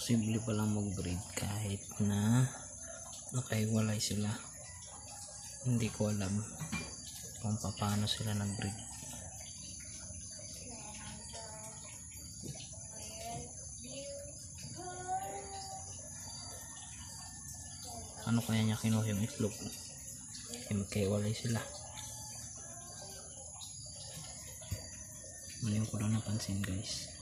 posible palang mag-breed kahit na nakaiwalay sila. Hindi ko alam kung paano sila nag-breed. Ano kaya niya kinuha yung itlog? Eh magkaiwalay sila. Mali ko lang napansin guys.